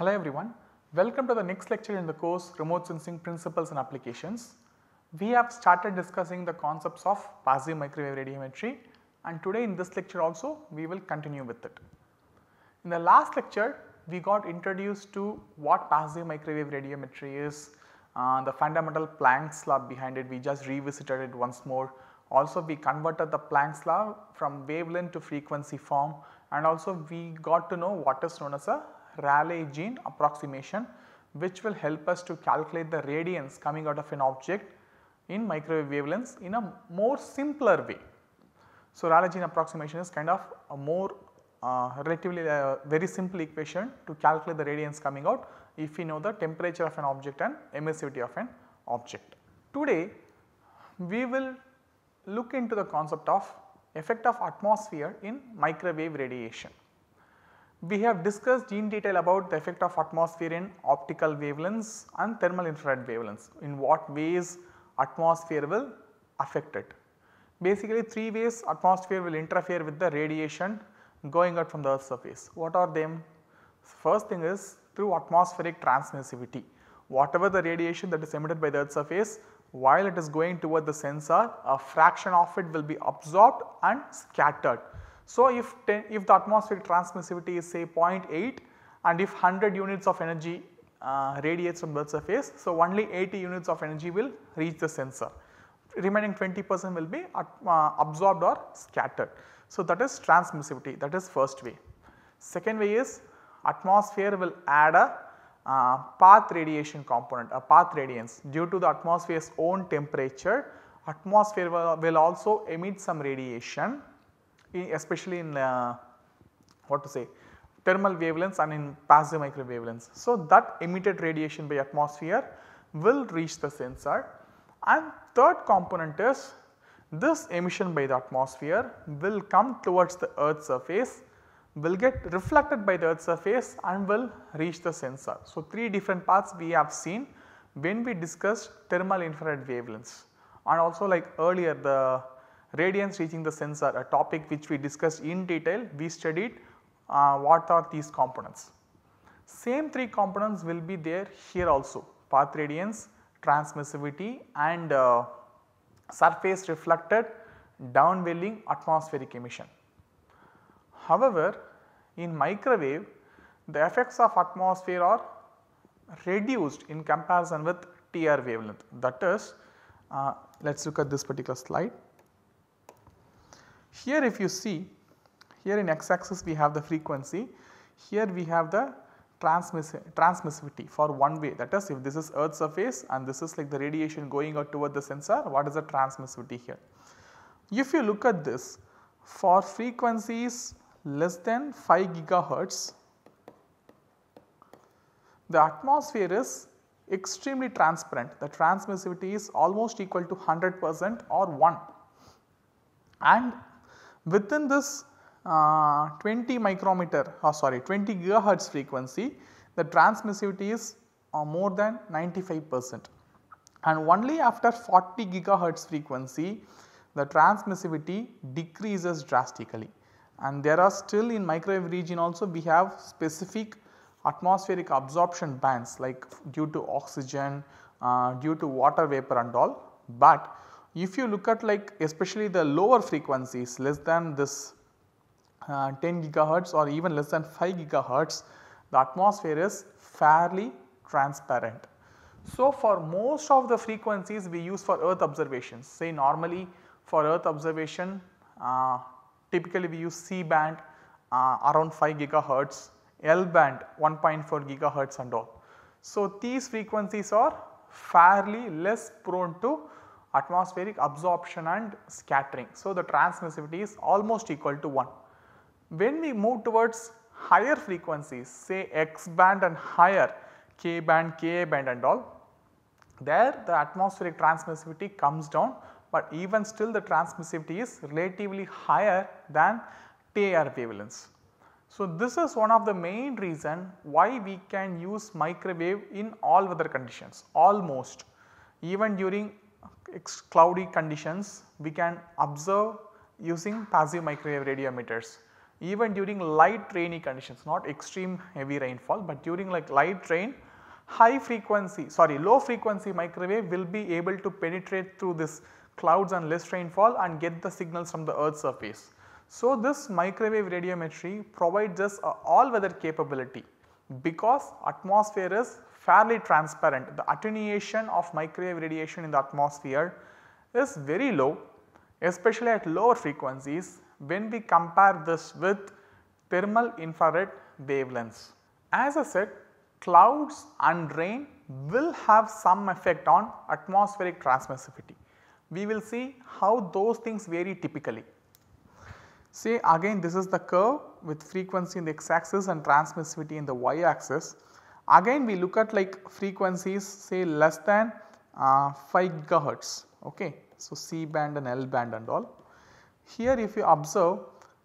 Hello everyone, welcome to the next lecture in the course Remote Sensing Principles and Applications. We have started discussing the concepts of passive microwave radiometry and today in this lecture also we will continue with it. In the last lecture we got introduced to what passive microwave radiometry is, uh, the fundamental Planck's law behind it, we just revisited it once more. Also we converted the Planck's law from wavelength to frequency form and also we got to know what is known as a Rayleigh-Jean approximation which will help us to calculate the radiance coming out of an object in microwave wavelengths in a more simpler way. So, Rayleigh-Jean approximation is kind of a more uh, relatively uh, very simple equation to calculate the radiance coming out if we know the temperature of an object and emissivity of an object. Today we will look into the concept of effect of atmosphere in microwave radiation. We have discussed in detail about the effect of atmosphere in optical wavelengths and thermal infrared wavelengths, in what ways atmosphere will affect it. Basically 3 ways atmosphere will interfere with the radiation going out from the earth's surface. What are them? First thing is through atmospheric transmissivity. Whatever the radiation that is emitted by the earth's surface while it is going toward the sensor a fraction of it will be absorbed and scattered. So, if, if the atmospheric transmissivity is say 0.8 and if 100 units of energy uh, radiates from the surface, so only 80 units of energy will reach the sensor remaining 20 percent will be uh, absorbed or scattered. So, that is transmissivity that is first way. Second way is atmosphere will add a uh, path radiation component a path radiance due to the atmosphere's own temperature atmosphere will, will also emit some radiation especially in uh, what to say thermal wavelengths and in passive microwave wavelengths. So, that emitted radiation by atmosphere will reach the sensor and third component is this emission by the atmosphere will come towards the earth's surface will get reflected by the earth's surface and will reach the sensor. So, 3 different paths we have seen when we discussed thermal infrared wavelengths and also like earlier the radiance reaching the sensor a topic which we discussed in detail we studied uh, what are these components. Same 3 components will be there here also path radiance, transmissivity and uh, surface reflected downwelling atmospheric emission. However, in microwave the effects of atmosphere are reduced in comparison with TR wavelength that is uh, let us look at this particular slide. Here if you see here in x axis we have the frequency. Here we have the transmiss transmissivity for one way. That is if this is earth surface and this is like the radiation going out toward the sensor what is the transmissivity here. If you look at this for frequencies less than 5 gigahertz the atmosphere is extremely transparent. The transmissivity is almost equal to 100 percent or 1 and within this uh, 20 micrometer oh sorry 20 gigahertz frequency the transmissivity is uh, more than 95 percent and only after 40 gigahertz frequency the transmissivity decreases drastically and there are still in microwave region also we have specific atmospheric absorption bands like due to oxygen, uh, due to water vapor and all. But if you look at like especially the lower frequencies less than this uh, 10 gigahertz or even less than 5 gigahertz the atmosphere is fairly transparent. So, for most of the frequencies we use for earth observations say normally for earth observation uh, typically we use C band uh, around 5 gigahertz, L band 1.4 gigahertz and all. So, these frequencies are fairly less prone to atmospheric absorption and scattering. So, the transmissivity is almost equal to 1. When we move towards higher frequencies say X band and higher K band, Ka band and all, there the atmospheric transmissivity comes down but even still the transmissivity is relatively higher than TR wavelengths. So, this is one of the main reason why we can use microwave in all weather conditions almost even during cloudy conditions we can observe using passive microwave radiometers even during light rainy conditions not extreme heavy rainfall but during like light rain high frequency sorry low frequency microwave will be able to penetrate through this clouds and less rainfall and get the signals from the earth's surface. So, this microwave radiometry provides us all weather capability because atmosphere is fairly transparent. The attenuation of microwave radiation in the atmosphere is very low especially at lower frequencies when we compare this with thermal infrared wavelengths. As I said clouds and rain will have some effect on atmospheric transmissivity. We will see how those things vary typically. Say again this is the curve with frequency in the x axis and transmissivity in the y axis. Again we look at like frequencies say less than uh, 5 gigahertz okay. So, C band and L band and all. Here if you observe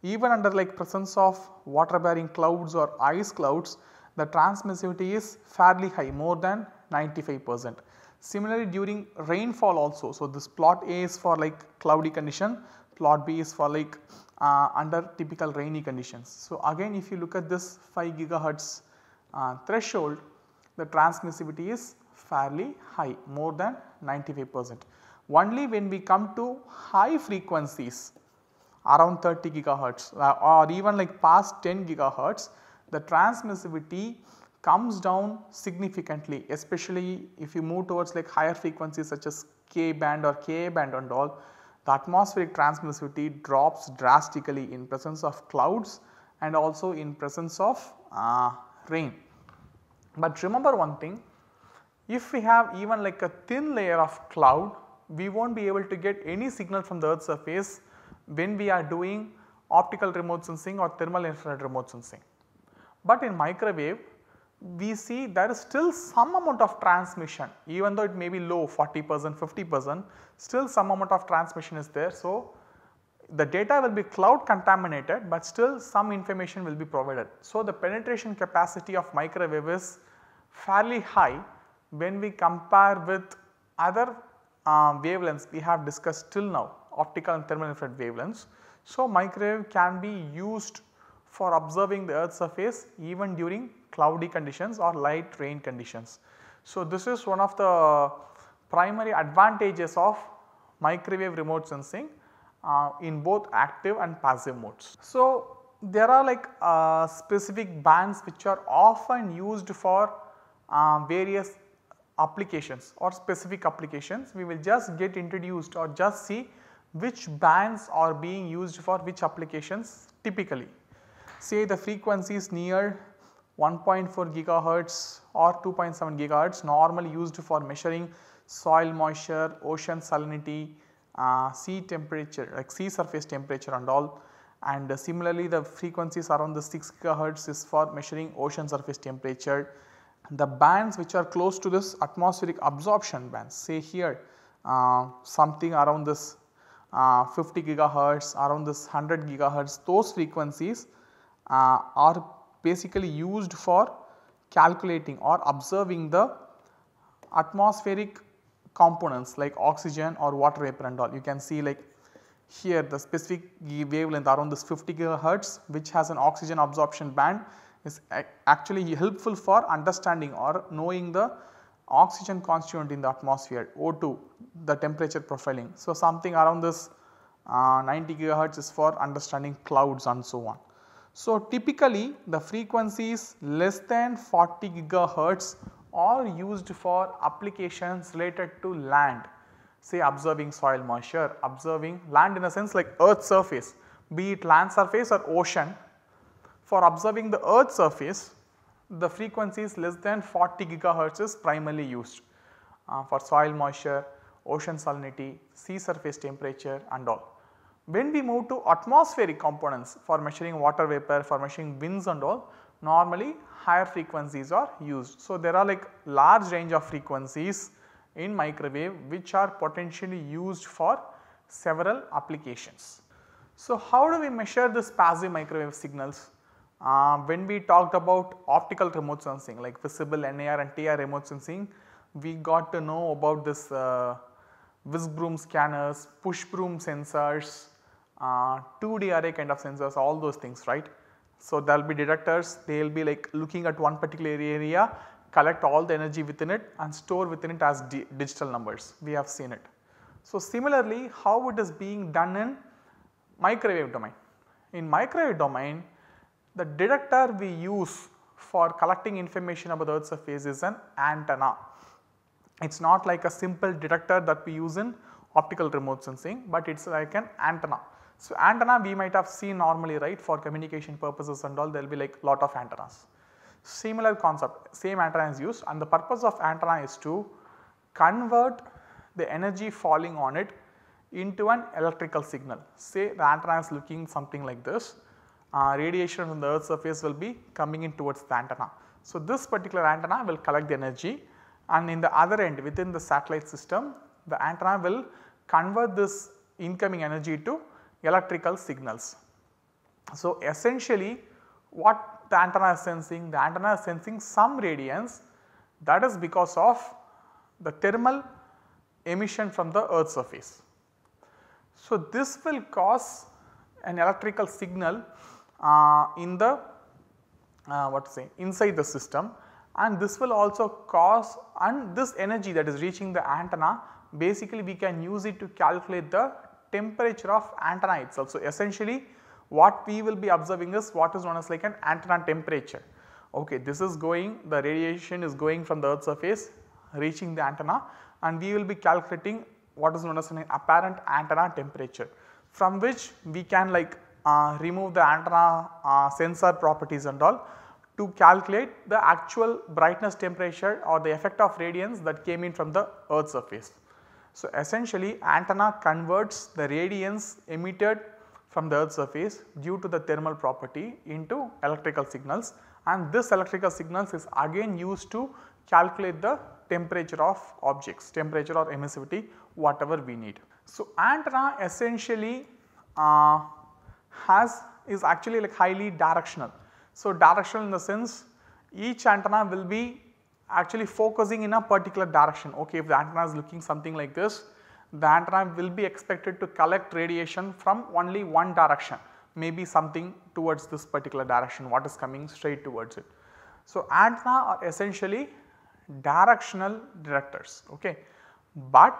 even under like presence of water bearing clouds or ice clouds the transmissivity is fairly high more than 95 percent. Similarly during rainfall also. So, this plot A is for like cloudy condition, plot B is for like uh, under typical rainy conditions. So, again if you look at this 5 gigahertz threshold the transmissivity is fairly high more than 95 percent. Only when we come to high frequencies around 30 gigahertz uh, or even like past 10 gigahertz the transmissivity comes down significantly especially if you move towards like higher frequencies such as K band or Ka band and all the atmospheric transmissivity drops drastically in presence of clouds and also in presence of uh, rain. But remember one thing if we have even like a thin layer of cloud we will not be able to get any signal from the earth's surface when we are doing optical remote sensing or thermal infrared remote sensing. But in microwave we see there is still some amount of transmission even though it may be low 40 percent 50 percent still some amount of transmission is there. So, the data will be cloud contaminated but still some information will be provided. So, the penetration capacity of microwave is fairly high when we compare with other uh, wavelengths we have discussed till now optical and thermal infrared wavelengths. So, microwave can be used for observing the earth's surface even during cloudy conditions or light rain conditions. So, this is one of the primary advantages of microwave remote sensing uh, in both active and passive modes. So, there are like uh, specific bands which are often used for uh, various applications or specific applications we will just get introduced or just see which bands are being used for which applications typically. Say the frequencies near 1.4 gigahertz or 2.7 gigahertz normally used for measuring soil moisture, ocean salinity, uh, sea temperature like sea surface temperature and all. And uh, similarly the frequencies around the 6 gigahertz is for measuring ocean surface temperature. The bands which are close to this atmospheric absorption bands say here uh, something around this uh, 50 gigahertz around this 100 gigahertz those frequencies uh, are basically used for calculating or observing the atmospheric components like oxygen or water vapor and all. You can see like here the specific wavelength around this 50 gigahertz which has an oxygen absorption band is actually helpful for understanding or knowing the oxygen constituent in the atmosphere O2 the temperature profiling. So, something around this uh, 90 gigahertz is for understanding clouds and so on. So, typically the frequencies less than 40 gigahertz are used for applications related to land. Say observing soil moisture, observing land in a sense like earth surface be it land surface or ocean. For observing the earth surface the frequency is less than 40 gigahertz is primarily used. Uh, for soil moisture, ocean salinity, sea surface temperature and all. When we move to atmospheric components for measuring water vapor, for measuring winds and all normally higher frequencies are used. So, there are like large range of frequencies in microwave which are potentially used for several applications. So, how do we measure this passive microwave signals? Uh, when we talked about optical remote sensing like visible NIR and TIR remote sensing, we got to know about this uh, whisk broom scanners, push broom sensors, uh, 2D array kind of sensors all those things right. So, there will be detectors they will be like looking at one particular area collect all the energy within it and store within it as di digital numbers we have seen it. So, similarly how it is being done in microwave domain. In microwave domain the detector we use for collecting information about the earth surface is an antenna. It is not like a simple detector that we use in optical remote sensing, but it is like an antenna. So, antenna we might have seen normally right for communication purposes and all there will be like lot of antennas. Similar concept same antenna is used and the purpose of antenna is to convert the energy falling on it into an electrical signal. Say the antenna is looking something like this, uh, radiation from the earth surface will be coming in towards the antenna. So, this particular antenna will collect the energy and in the other end within the satellite system the antenna will convert this incoming energy to electrical signals. So, essentially what the antenna is sensing? The antenna is sensing some radiance that is because of the thermal emission from the earth surface. So, this will cause an electrical signal uh, in the uh, what to say inside the system and this will also cause and this energy that is reaching the antenna basically we can use it to calculate the temperature of antenna itself. So, essentially what we will be observing is what is known as like an antenna temperature. Okay, this is going the radiation is going from the earth surface reaching the antenna and we will be calculating what is known as an apparent antenna temperature from which we can like uh, remove the antenna uh, sensor properties and all to calculate the actual brightness temperature or the effect of radiance that came in from the earth surface. So, essentially antenna converts the radiance emitted from the earth surface due to the thermal property into electrical signals and this electrical signals is again used to calculate the temperature of objects, temperature or emissivity whatever we need. So, antenna essentially uh, has is actually like highly directional. So, directional in the sense each antenna will be actually focusing in a particular direction. Okay, if the antenna is looking something like this, the antenna will be expected to collect radiation from only one direction, maybe something towards this particular direction, what is coming straight towards it. So, antenna are essentially directional detectors, okay. But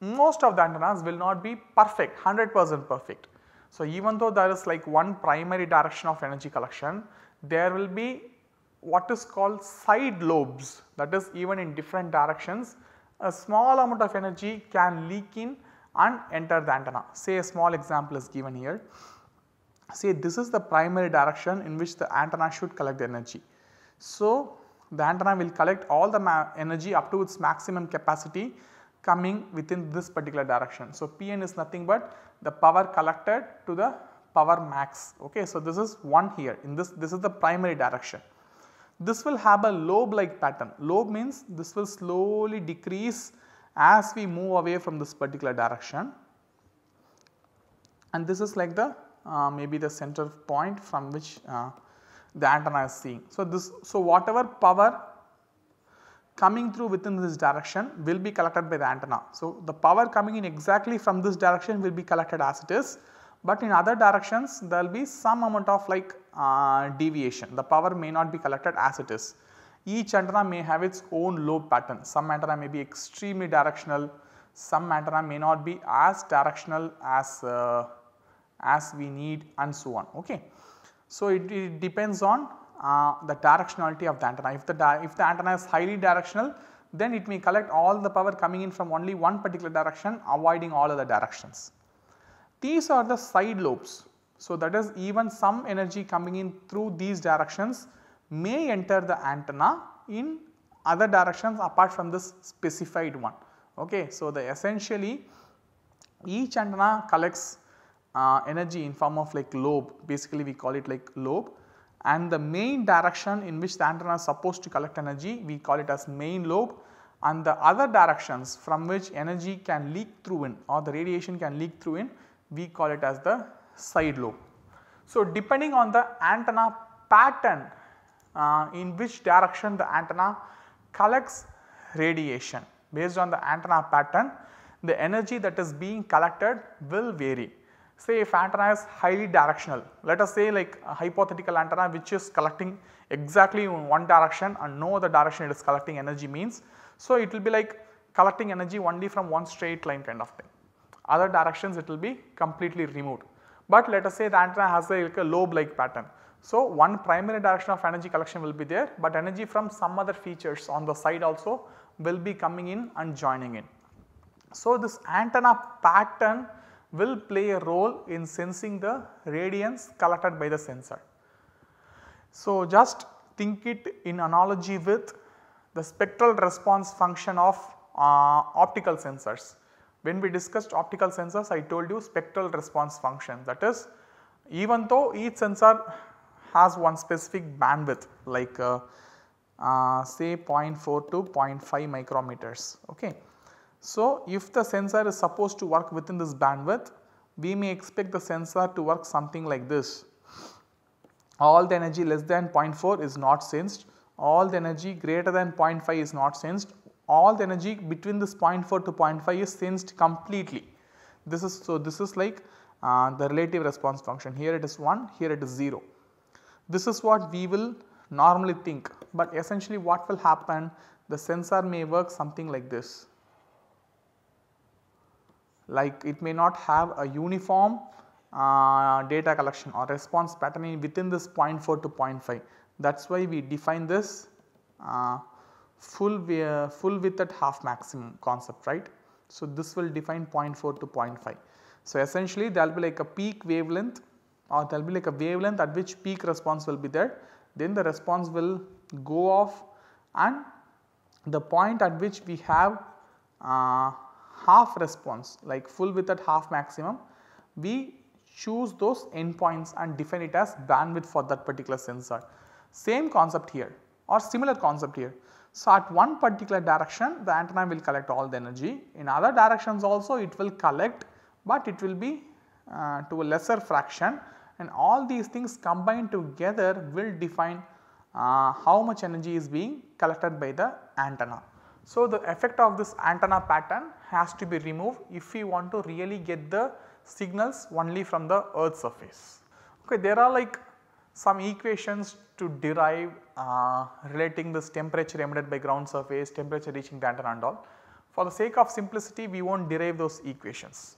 most of the antennas will not be perfect, 100 percent perfect. So, even though there is like one primary direction of energy collection, there will be what is called side lobes that is even in different directions a small amount of energy can leak in and enter the antenna. Say a small example is given here. Say this is the primary direction in which the antenna should collect the energy. So, the antenna will collect all the energy up to its maximum capacity coming within this particular direction. So, Pn is nothing but the power collected to the power max. Okay. So, this is 1 here in this this is the primary direction. This will have a lobe like pattern. Lobe means this will slowly decrease as we move away from this particular direction and this is like the uh, maybe the center point from which uh, the antenna is seeing. So, this so whatever power coming through within this direction will be collected by the antenna. So, the power coming in exactly from this direction will be collected as it is but in other directions there will be some amount of like uh, deviation the power may not be collected as it is. Each antenna may have its own lobe pattern some antenna may be extremely directional some antenna may not be as directional as uh, as we need and so on ok. So, it, it depends on uh, the directionality of the antenna if the if the antenna is highly directional then it may collect all the power coming in from only one particular direction avoiding all other directions. These are the side lobes. So, that is even some energy coming in through these directions may enter the antenna in other directions apart from this specified one. Okay. So, the essentially each antenna collects uh, energy in form of like lobe basically we call it like lobe and the main direction in which the antenna is supposed to collect energy we call it as main lobe and the other directions from which energy can leak through in or the radiation can leak through in we call it as the side lobe. So, depending on the antenna pattern uh, in which direction the antenna collects radiation based on the antenna pattern the energy that is being collected will vary. say if antenna is highly directional, let us say like a hypothetical antenna which is collecting exactly in one direction and no other direction it is collecting energy means. So, it will be like collecting energy only from one straight line kind of thing. Other directions it will be completely removed. But let us say the antenna has a, like a lobe like pattern. So, one primary direction of energy collection will be there, but energy from some other features on the side also will be coming in and joining in. So, this antenna pattern will play a role in sensing the radiance collected by the sensor. So, just think it in analogy with the spectral response function of uh, optical sensors. When we discussed optical sensors I told you spectral response function that is even though each sensor has one specific bandwidth like uh, uh, say 0.4 to 0.5 micrometers. Okay. So, if the sensor is supposed to work within this bandwidth, we may expect the sensor to work something like this. All the energy less than 0.4 is not sensed, all the energy greater than 0.5 is not sensed, all the energy between this 0.4 to 0.5 is sensed completely. This is so this is like uh, the relative response function here it is 1 here it is 0. This is what we will normally think, but essentially what will happen the sensor may work something like this like it may not have a uniform uh, data collection or response pattern within this 0.4 to 0.5 that is why we define this uh, full, uh, full width at half maximum concept right. So, this will define 0.4 to 0.5. So, essentially there will be like a peak wavelength or there will be like a wavelength at which peak response will be there then the response will go off and the point at which we have uh, half response like full width at half maximum we choose those endpoints and define it as bandwidth for that particular sensor. Same concept here or similar concept here. So, at one particular direction the antenna will collect all the energy in other directions also it will collect, but it will be uh, to a lesser fraction and all these things combined together will define uh, how much energy is being collected by the antenna. So, the effect of this antenna pattern has to be removed if we want to really get the signals only from the earth surface. Okay, there are like some equations to derive uh, relating this temperature emitted by ground surface, temperature reaching the antenna and all. For the sake of simplicity we will not derive those equations.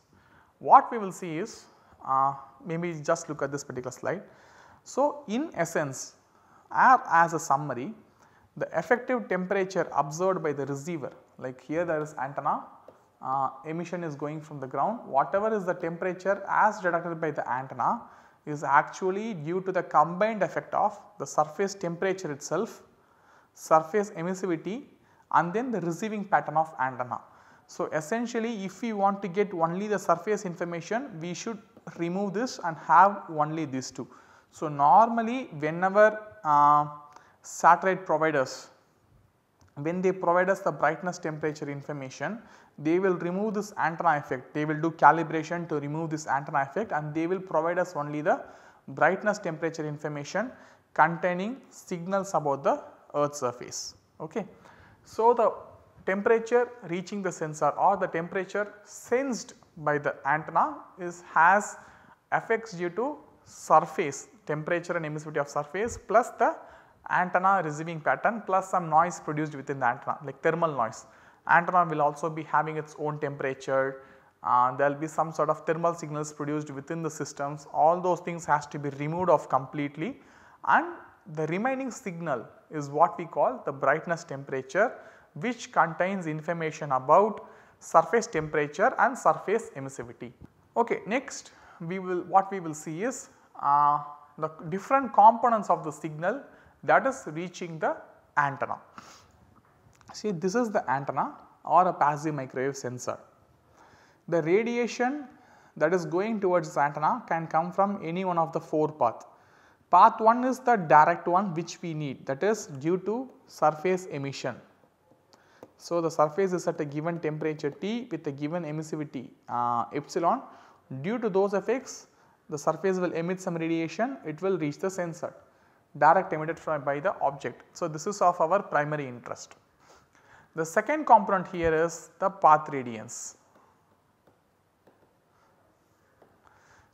What we will see is uh, maybe just look at this particular slide. So, in essence as a summary the effective temperature observed by the receiver like here there is antenna uh, emission is going from the ground whatever is the temperature as detected by the antenna is actually due to the combined effect of the surface temperature itself, surface emissivity and then the receiving pattern of antenna. So, essentially if we want to get only the surface information we should remove this and have only these two. So, normally whenever uh, satellite providers when they provide us the brightness temperature information they will remove this antenna effect they will do calibration to remove this antenna effect and they will provide us only the brightness temperature information containing signals about the earth surface. Okay. So, the temperature reaching the sensor or the temperature sensed by the antenna is has effects due to surface temperature and emissivity of surface plus the antenna receiving pattern plus some noise produced within the antenna like thermal noise. Antenna will also be having its own temperature, uh, there will be some sort of thermal signals produced within the systems all those things has to be removed off completely and the remaining signal is what we call the brightness temperature which contains information about surface temperature and surface emissivity. Okay, next we will what we will see is uh, the different components of the signal that is reaching the antenna. See this is the antenna or a passive microwave sensor. The radiation that is going towards the antenna can come from any one of the 4 path. Path 1 is the direct one which we need that is due to surface emission. So, the surface is at a given temperature T with a given emissivity uh, epsilon due to those effects the surface will emit some radiation it will reach the sensor direct emitted from by the object. So, this is of our primary interest. The second component here is the path radiance.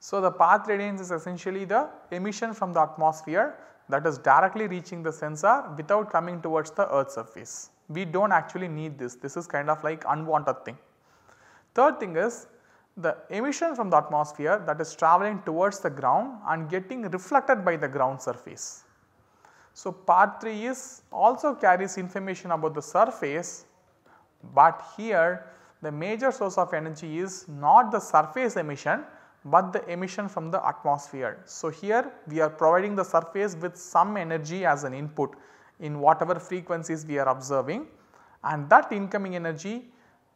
So, the path radiance is essentially the emission from the atmosphere that is directly reaching the sensor without coming towards the earth surface. We do not actually need this, this is kind of like unwanted thing. Third thing is the emission from the atmosphere that is travelling towards the ground and getting reflected by the ground surface. So, part 3 is also carries information about the surface, but here the major source of energy is not the surface emission, but the emission from the atmosphere. So, here we are providing the surface with some energy as an input in whatever frequencies we are observing and that incoming energy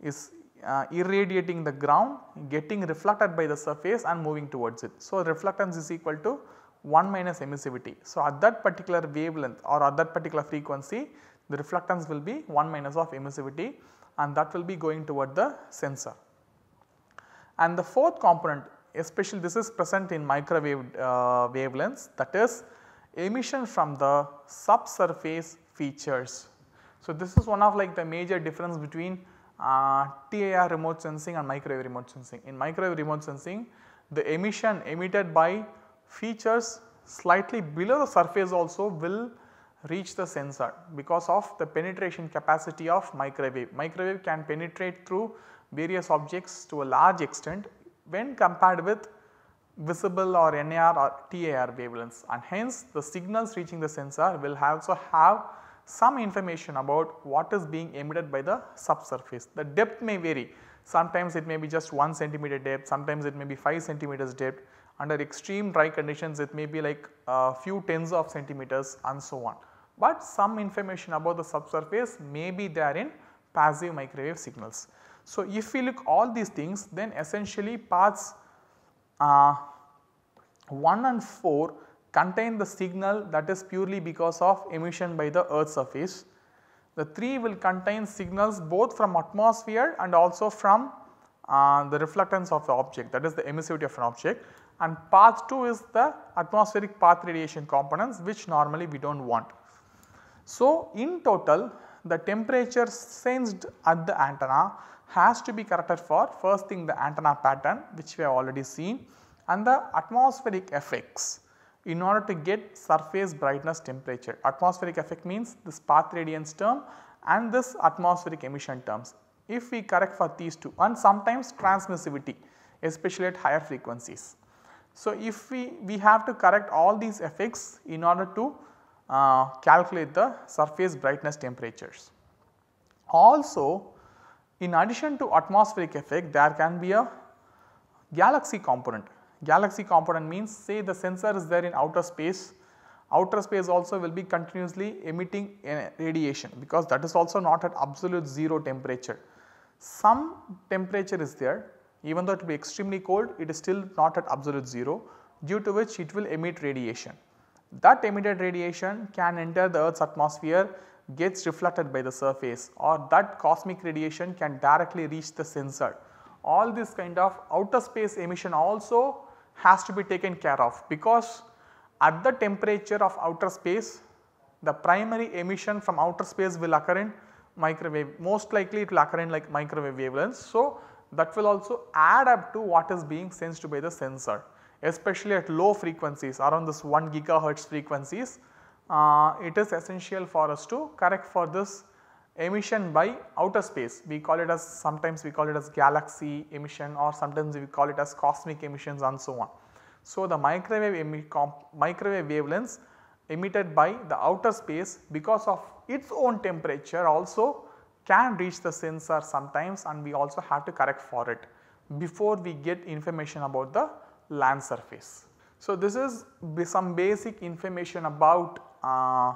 is uh, irradiating the ground, getting reflected by the surface and moving towards it. So, reflectance is equal to 1 minus emissivity. So, at that particular wavelength or at that particular frequency the reflectance will be 1 minus of emissivity and that will be going toward the sensor. And the fourth component especially this is present in microwave uh, wavelengths that is emission from the subsurface features. So, this is one of like the major difference between uh, TIR remote sensing and microwave remote sensing. In microwave remote sensing the emission emitted by features slightly below the surface also will reach the sensor because of the penetration capacity of microwave. Microwave can penetrate through various objects to a large extent when compared with visible or NIR or TIR wavelengths and hence the signals reaching the sensor will also have some information about what is being emitted by the subsurface. The depth may vary sometimes it may be just 1 centimeter depth, sometimes it may be 5 centimeters depth under extreme dry conditions it may be like a few tens of centimeters and so on. But some information about the subsurface may be there in passive microwave signals. So, if we look all these things then essentially paths uh, 1 and 4 contain the signal that is purely because of emission by the earth surface. The 3 will contain signals both from atmosphere and also from uh, the reflectance of the object that is the emissivity of an object and path 2 is the atmospheric path radiation components which normally we do not want. So, in total the temperature sensed at the antenna has to be corrected for first thing the antenna pattern which we have already seen and the atmospheric effects in order to get surface brightness temperature. Atmospheric effect means this path radiance term and this atmospheric emission terms. If we correct for these two and sometimes transmissivity especially at higher frequencies. So, if we, we have to correct all these effects in order to uh, calculate the surface brightness temperatures. Also in addition to atmospheric effect there can be a galaxy component. Galaxy component means say the sensor is there in outer space, outer space also will be continuously emitting radiation because that is also not at absolute 0 temperature. Some temperature is there even though it will be extremely cold it is still not at absolute 0 due to which it will emit radiation. That emitted radiation can enter the earth's atmosphere gets reflected by the surface or that cosmic radiation can directly reach the sensor. All this kind of outer space emission also has to be taken care of because at the temperature of outer space the primary emission from outer space will occur in microwave most likely it will occur in like microwave wavelengths. So, that will also add up to what is being sensed by the sensor especially at low frequencies around this 1 gigahertz frequencies uh, it is essential for us to correct for this emission by outer space. We call it as sometimes we call it as galaxy emission or sometimes we call it as cosmic emissions and so on. So, the microwave, microwave wavelengths emitted by the outer space because of its own temperature also can reach the sensor sometimes and we also have to correct for it before we get information about the land surface. So, this is some basic information about uh,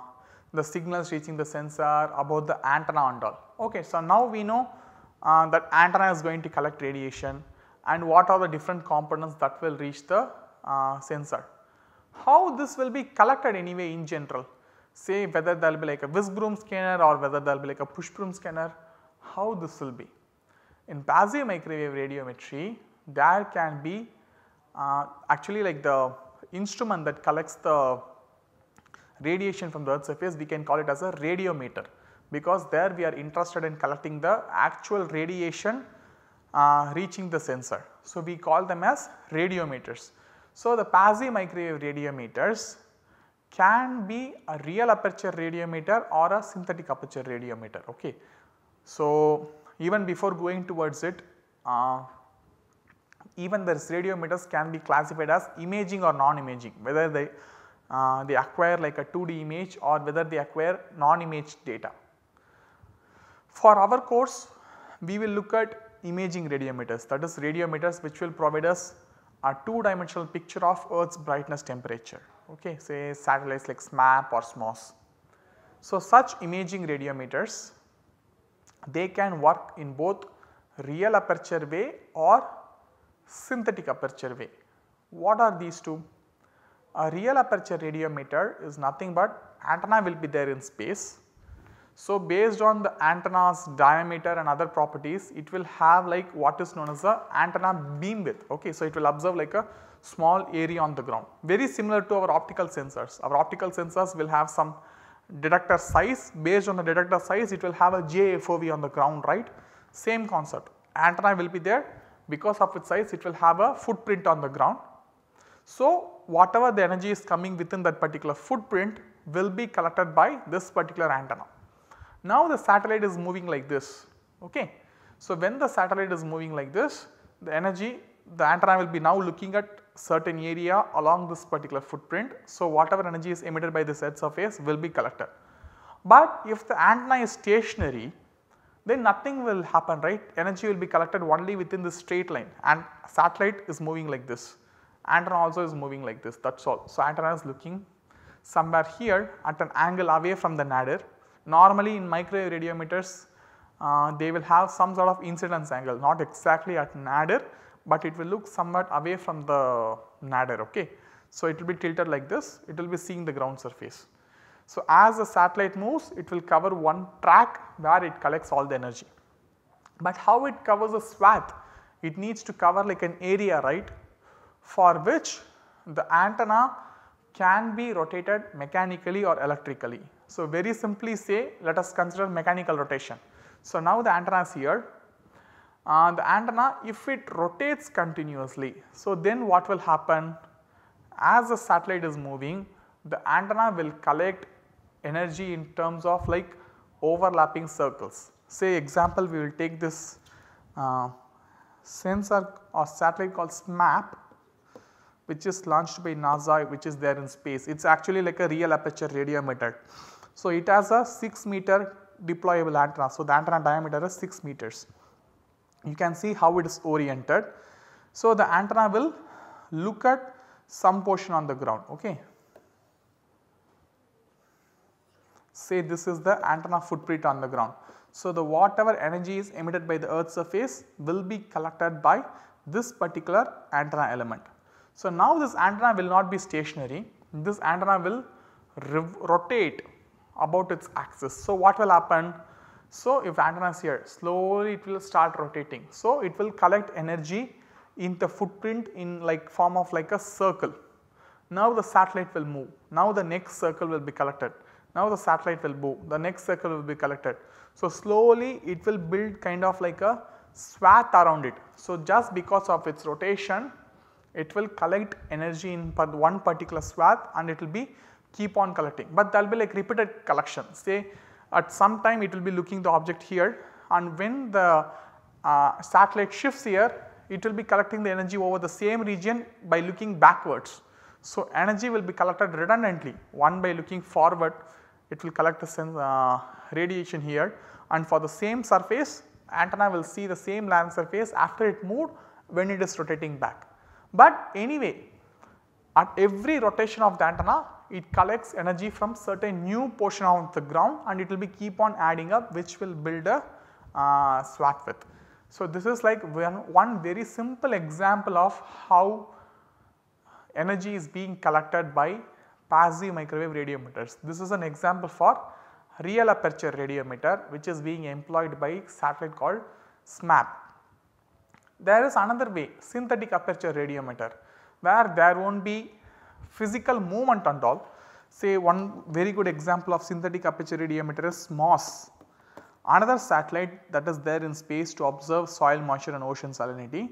the signals reaching the sensor, about the antenna and all. Okay, so now we know uh, that antenna is going to collect radiation and what are the different components that will reach the uh, sensor. How this will be collected anyway in general, say whether there will be like a whisk broom scanner or whether there will be like a push broom scanner, how this will be. In passive microwave radiometry, there can be uh, actually like the instrument that collects the radiation from the earth surface we can call it as a radiometer because there we are interested in collecting the actual radiation uh, reaching the sensor. So, we call them as radiometers. So, the passive microwave radiometers can be a real aperture radiometer or a synthetic aperture radiometer. Okay. So, even before going towards it uh, even the radiometers can be classified as imaging or non-imaging whether they, uh, they acquire like a 2D image or whether they acquire non-image data. For our course we will look at imaging radiometers that is radiometers which will provide us a 2 dimensional picture of earth's brightness temperature okay say satellites like SMAP or SMOS. So, such imaging radiometers they can work in both real aperture way or synthetic aperture way. What are these two? A real aperture radiometer is nothing but antenna will be there in space. So, based on the antenna's diameter and other properties it will have like what is known as a antenna beam width. Okay. So, it will observe like a small area on the ground very similar to our optical sensors. Our optical sensors will have some detector size based on the detector size it will have a IFOV on the ground right same concept antenna will be there because of its size it will have a footprint on the ground. So, whatever the energy is coming within that particular footprint will be collected by this particular antenna. Now, the satellite is moving like this ok. So, when the satellite is moving like this the energy the antenna will be now looking at certain area along this particular footprint. So, whatever energy is emitted by this earth surface will be collected. But if the antenna is stationary then nothing will happen right energy will be collected only within this straight line and satellite is moving like this antenna also is moving like this that is all. So, antenna is looking somewhere here at an angle away from the nadir. Normally in microwave radiometers uh, they will have some sort of incidence angle not exactly at nadir but it will look somewhat away from the nadir ok. So, it will be tilted like this it will be seeing the ground surface. So, as the satellite moves it will cover one track where it collects all the energy. But how it covers a swath? It needs to cover like an area right for which the antenna can be rotated mechanically or electrically. So, very simply say let us consider mechanical rotation. So, now the antenna is here uh, the antenna if it rotates continuously. So, then what will happen as the satellite is moving the antenna will collect energy in terms of like overlapping circles. Say example we will take this uh, sensor or satellite called SMAP which is launched by NASA which is there in space. It is actually like a real aperture radiometer. So, it has a 6 meter deployable antenna. So, the antenna diameter is 6 meters. You can see how it is oriented. So, the antenna will look at some portion on the ground. Okay. say this is the antenna footprint on the ground. So, the whatever energy is emitted by the earth's surface will be collected by this particular antenna element. So, now this antenna will not be stationary, this antenna will rotate about its axis. So, what will happen? So, if antenna is here slowly it will start rotating. So, it will collect energy in the footprint in like form of like a circle. Now, the satellite will move, now the next circle will be collected. Now the satellite will move, the next circle will be collected. So slowly it will build kind of like a swath around it. So just because of its rotation it will collect energy in one particular swath and it will be keep on collecting. But there will be like repeated collection say at some time it will be looking the object here and when the uh, satellite shifts here it will be collecting the energy over the same region by looking backwards. So energy will be collected redundantly one by looking forward it will collect the uh, radiation here and for the same surface antenna will see the same land surface after it moved when it is rotating back. But anyway at every rotation of the antenna it collects energy from certain new portion of the ground and it will be keep on adding up which will build a uh, swath width. So, this is like one, one very simple example of how energy is being collected by passive microwave radiometers. This is an example for real aperture radiometer which is being employed by satellite called SMAP. There is another way synthetic aperture radiometer where there will not be physical movement and all. Say one very good example of synthetic aperture radiometer is SMOS, another satellite that is there in space to observe soil moisture and ocean salinity.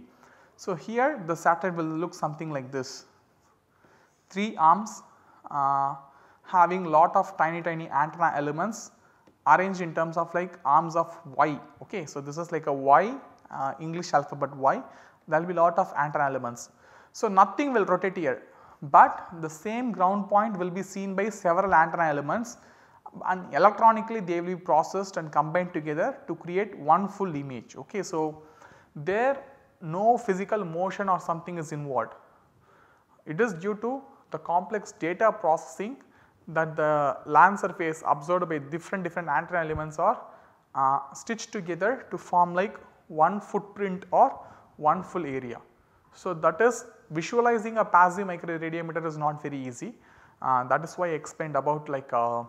So, here the satellite will look something like this three arms uh, having lot of tiny tiny antenna elements arranged in terms of like arms of Y. Okay. So, this is like a Y uh, English alphabet Y there will be lot of antenna elements. So, nothing will rotate here, but the same ground point will be seen by several antenna elements and electronically they will be processed and combined together to create one full image. Okay. So, there no physical motion or something is involved. It is due to the complex data processing that the land surface absorbed by different different antenna elements are uh, stitched together to form like one footprint or one full area. So, that is visualizing a passive microwave radiometer is not very easy. Uh, that is why I explained about like uh,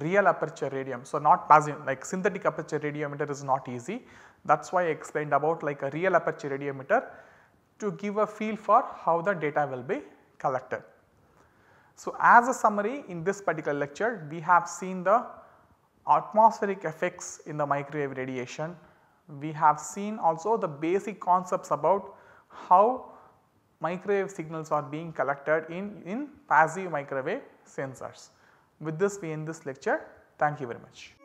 real aperture radium. So, not passive like synthetic aperture radiometer is not easy. That is why I explained about like a real aperture radiometer to give a feel for how the data will be collected. So, as a summary in this particular lecture we have seen the atmospheric effects in the microwave radiation. We have seen also the basic concepts about how microwave signals are being collected in, in passive microwave sensors. With this we end this lecture. Thank you very much.